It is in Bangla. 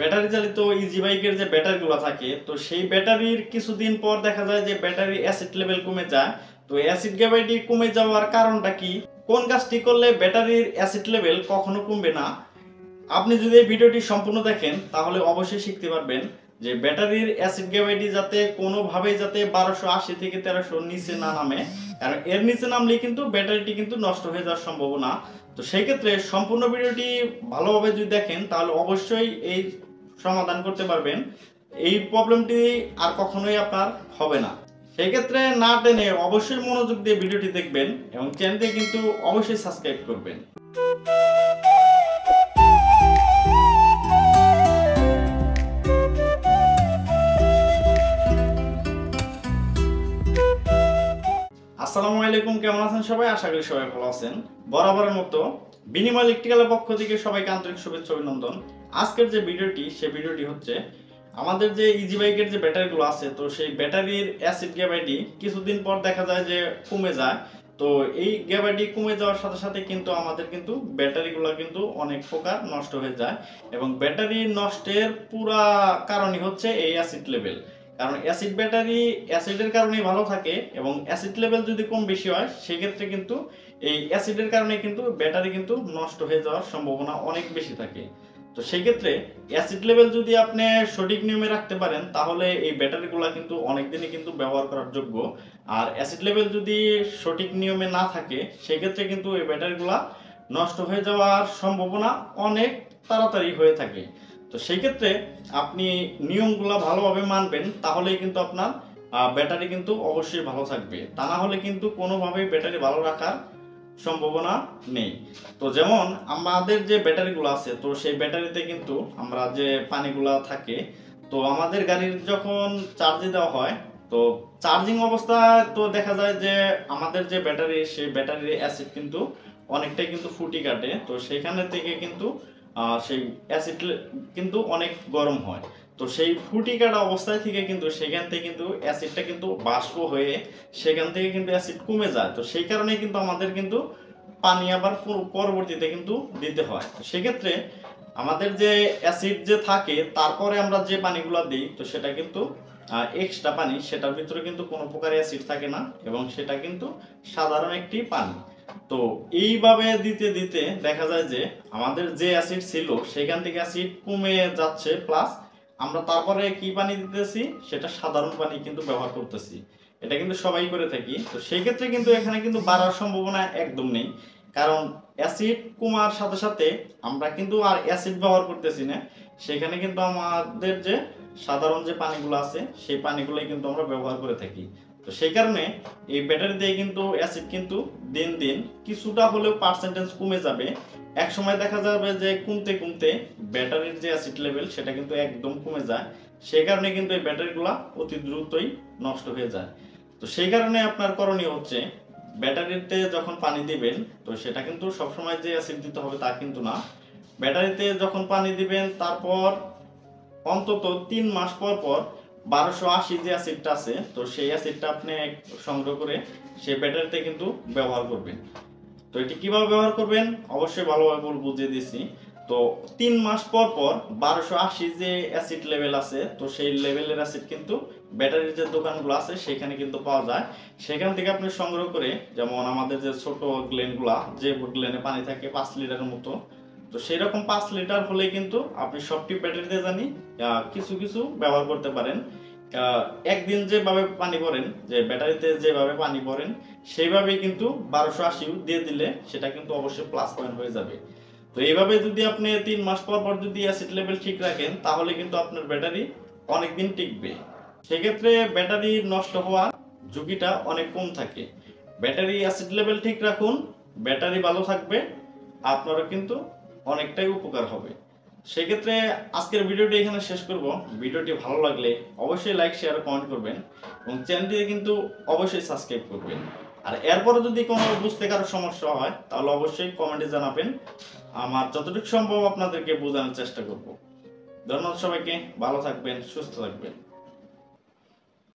ব্যাটারি চালিত ইজি বাইকের যে ব্যাটারিগুলো থাকে, তো সেই ব্যাটারির কিছুদিন পর দেখা যায় যে ব্যাটারি অ্যাসিড লেভেল কমে যায়। তো অ্যাসিড গ্যাবাইটি কমে যাওয়ার কারণটা কি? কোন কাজটি করলে ব্যাটারির অ্যাসিড লেভেল কখনো কমবে না? আপনি যদি এই ভিডিওটি সম্পূর্ণ দেখেন, তাহলে অবশ্যই শিখতে পারবেন যে ব্যাটারির অ্যাসিড গ্যাবাইটি যাতে কোনোভাবেই যাতে বারোশো আশি থেকে তেরোশো নিচে না নামে কারণ এর নিচে নামলে কিন্তু ব্যাটারিটি কিন্তু নষ্ট হয়ে যাওয়ার সম্ভাবনা। তো সেই ক্ষেত্রে সম্পূর্ণ ভিডিওটি ভালোভাবে যদি দেখেন, তাহলে অবশ্যই এই সমাধান করতে পারবেন। এই প্রবলেমটি আর কখনোই আপনার হবে না। সেই ক্ষেত্রে না টেনে অবশ্যই মনোযোগ দিয়ে ভিডিওটি দেখবেন এবং চ্যানেলটি কিন্তু অবশ্যই সাবস্ক্রাইব করবেন। আসসালামু আলাইকুম, কেমন আছেন সবাই? আশা করি সবাই ভালো আছেন। বরাবরের মতো বিনিময় ইলেকট্রিক্যালের পক্ষ থেকে সবাইকে আন্তরিক শুভেচ্ছা, অভিনন্দন। আজকের যে ভিডিওটি, সে ভিডিওটি হচ্ছে আমাদের যে ইজি বাইকের যে ব্যাটারিগুলো আছে, তো সেই ব্যাটারির অ্যাসিড গ্যাবাইটি কিছুদিন পর দেখা যায় যে কমে যায়। তো এই গ্যাবাইটি কমে যাওয়ার সাথে সাথে কিন্তু আমাদের কিন্তু ব্যাটারিগুলো কিন্তু অনেক প্রকার নষ্ট হয়ে যায় এবং ব্যাটারি নষ্টের পুরা কারণই হচ্ছে এই অ্যাসিড লেভেল কারণ অ্যাসিড ব্যাটারি অ্যাসিডের কারণেই ভালো থাকে এবং অ্যাসিড লেভেল যদি কম বেশি হয়, সেক্ষেত্রে কিন্তু এই অ্যাসিডের কারণে কিন্তু ব্যাটারি কিন্তু নষ্ট হয়ে যাওয়ার সম্ভাবনা অনেক বেশি থাকে। তো সেই ক্ষেত্রে অ্যাসিড লেভেল যদি আপনি সঠিক নিয়মে রাখতে পারেন, তাহলে এই ব্যাটারিগুলো কিন্তু অনেক দিনই কিন্তু ব্যবহার করার যোগ্য। আর অ্যাসিড লেভেল যদি সঠিক নিয়মে না থাকে, সেক্ষেত্রে কিন্তু এই ব্যাটারিগুলো নষ্ট হয়ে যাওয়ার সম্ভাবনা অনেক তাড়াতাড়ি হয়ে থাকে। তো সেই ক্ষেত্রে আপনি নিয়মগুলো ভালোভাবে মানবেন, তাহলেই কিন্তু আপনার ব্যাটারি কিন্তু অবশ্যই ভালো থাকবে। তা না হলে কিন্তু কোনোভাবেই ব্যাটারি ভালো রাখার সম্ভাবনা নেই। তো যেমন আমাদের যে ব্যাটারিগুলো আছে, তো সেই ব্যাটারিতে কিন্তু আমরা যে পানিগুলো থাকে, তো আমাদের গাড়ির যখন চার্জে দেওয়া হয়, তো চার্জিং অবস্থায় তো দেখা যায় যে আমাদের যে ব্যাটারি, সেই ব্যাটারির অ্যাসিড কিন্তু অনেকটাই কিন্তু ফুটি কাটে। তো সেখানে থেকে কিন্তু সেই অ্যাসিড কিন্তু অনেক গরম হয়। তো সেই ফুটি কাটা অবস্থায় থেকে কিন্তু সেখান থেকে কিন্তু অ্যাসিডটা কিন্তু বাষ্প হয়ে সেখান থেকে কিন্তু অ্যাসিড কমে যায়। তো সেই কারণে কিন্তু আমাদের কিন্তু পানি আবার পরবর্তীতে কিন্তু দিতে হয়। তো সেক্ষেত্রে আমাদের যে অ্যাসিড যে থাকে, তারপরে আমরা যে পানিগুলো দিই, তো সেটা কিন্তু এক্সট্রা পানি, সেটার ভিতরে কিন্তু কোনো প্রকার অ্যাসিড থাকে না এবং সেটা কিন্তু সাধারণ একটি পানি। তো এইভাবে দিতে দিতে দেখা যায় যে আমাদের যে অ্যাসিড ছিল, সেখান থেকে অ্যাসিড কমে যাচ্ছে, প্লাস আমরা তারপরে কি পানি দিতেছি? সেটা সাধারণ পানি কিন্তু ব্যবহার করতেছি। এটা কিন্তু সবাই করে থাকি। তো সেই ক্ষেত্রে কিন্তু এখানে কিন্তু বাড়ার সম্ভাবনা একদম নেই। কারণ অ্যাসিড কমার সাথে সাথে আমরা কিন্তু আর অ্যাসিড ব্যবহার করতেছি না। সেখানে কিন্তু আমাদের যে সাধারণ যে পানিগুলো আছে, সেই পানিগুলোই কিন্তু আমরা ব্যবহার করে থাকি। তো সেই কারণে এই ব্যাটারি দিয়ে কিন্তু অ্যাসিড কিন্তু দিন দিন কিছুটা হলেও পার্সেন্টেজ কমে যাবে। এক সময় দেখা যাবে যে কমতে কমতে ব্যাটারির যে অ্যাসিড লেভেল সেটা কিন্তু একদম কমে যায়। সেই কারণে কিন্তু এই ব্যাটারিগুলো অতি দ্রুতই নষ্ট হয়ে যায়। তো সেই কারণে আপনার করণীয় হচ্ছে ব্যাটারিতে যখন পানি দিবেন, তো সেটা কিন্তু সবসময় যে অ্যাসিড দিতে হবে তা কিন্তু না। ব্যাটারিতে যখন পানি দিবেন, তারপর অন্তত তিন মাস পর পর বারোশো আশি যে অ্যাসিডটা আছে, তো সেই অ্যাসিডটা আপনি সংগ্রহ করে সেই ব্যাটারিতে কিন্তু ব্যবহার করবেন। তো এটি কীভাবে ব্যবহার করবেন? অবশ্যই ভালোভাবে বুঝিয়ে দিচ্ছি তো তিন মাস পর পর বারোশো আশি যে অ্যাসিড লেভেল আছে, তো সেই লেভেলের অ্যাসিড কিন্তু ব্যাটারির যে দোকানগুলো আছে, সেখানে কিন্তু পাওয়া যায়। সেখান থেকে আপনি সংগ্রহ করে, যেমন আমাদের যে ছোট গ্লেনগুলা যে গ্লেনে পানি থাকে পাঁচ লিটারের মতো তো সেই রকম পাঁচ লিটার হলে কিন্তু আপনি সবটি ব্যাটারিতে জানি কিছু কিছু ব্যবহার করতে পারেন। একদিন যেভাবে পানি ভরেন, যে ব্যাটারিতে যেভাবে পানি ভরেন, সেইভাবেই কিন্তু বারোশো আশিও দিয়ে দিলে সেটা কিন্তু অবশ্যই প্লাস পয়েন্ট হয়ে যাবে। তো এইভাবে যদি আপনি তিন মাস পর পর যদি অ্যাসিড লেভেল ঠিক রাখেন, তাহলে কিন্তু আপনার ব্যাটারি অনেক দিন টিকবে। সেক্ষেত্রে ব্যাটারি নষ্ট হওয়ার ঝুঁকিটা অনেক কম থাকে। ব্যাটারি অ্যাসিড লেভেল ঠিক রাখুন, ব্যাটারি ভালো থাকবে, আপনারও কিন্তু অনেকটাই উপকার হবে। সেক্ষেত্রে আজকের ভিডিওটি এখানে শেষ করব। ভিডিওটি ভালো লাগলে অবশ্যই লাইক শেয়ার কমেন্ট করবেন এবং চ্যানেলটি কিন্তু অবশ্যই সাবস্ক্রাইব করবেন। আর এরপরে যদি কোনো বুঝতে কারও সমস্যা হয়, তাহলে অবশ্যই কমেন্টে জানাবেন। আমার যতটুকু সম্ভব আপনাদেরকে বোঝানোর চেষ্টা করব। ধন্যবাদ সবাইকে। ভালো থাকবেন, সুস্থ থাকবেন।